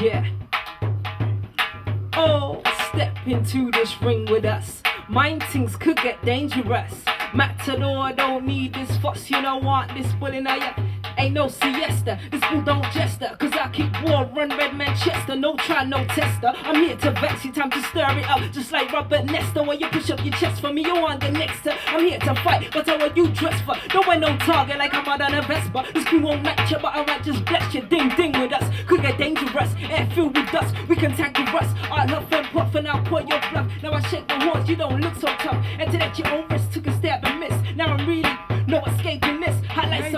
Yeah. Oh, step into this ring with us. Mind things could get dangerous. Matador don't need this fuss, you don't want this bullying of ya. Ain't no siesta, this fool don't jester. Cause I keep war, run red Manchester. No try, no tester. I'm here to vex you, time to stir it up. Just like Robert Nesta, when you push up your chest for me, you want the next. I'm here to fight, but how are you dressed for? Don't wear no target like I'm out on a Vespa. This crew won't match you, but I might just bless you. Ding ding with us, could get dangerous. Air filled with dust, we can tackle rust. I love and puff and I'll put your bluff. Now I shake the horns, you don't look so tough. And to that your own wrist took a stab and miss. Now I'm really no escaping this. Hot like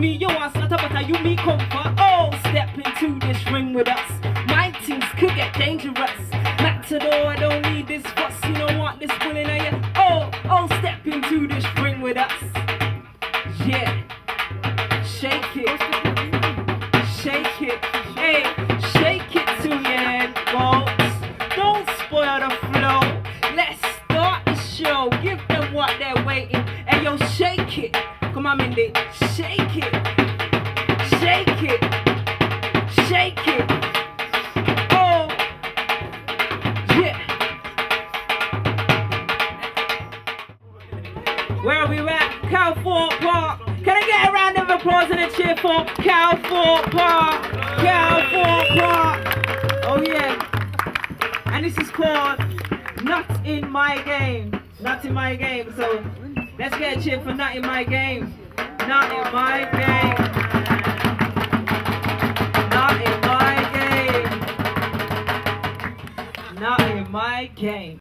me. You want slaughter, but you me comfort? Oh, step into this ring with us. My teams could get dangerous. Matador, I don't need this fuss. You don't want this bullying of you. Oh, oh, step into this ring with us. Yeah, shake it, shake it, hey, shake it to your head, folks. Don't spoil the flow. Let's start the show. Give them what they're waiting. And hey, yo, shake it. Come on, Mindy, shake it, shake it, shake it. Oh, yeah. Where are we at? Calthorpe Park. Can I get a round of applause and a cheer for Calthorpe Park? Calthorpe Park. Oh yeah. And this is called Not in My Game. Not in My Game. So let's get a cheer for Not in My Game. Not in my game. Not in my game. Not in my game.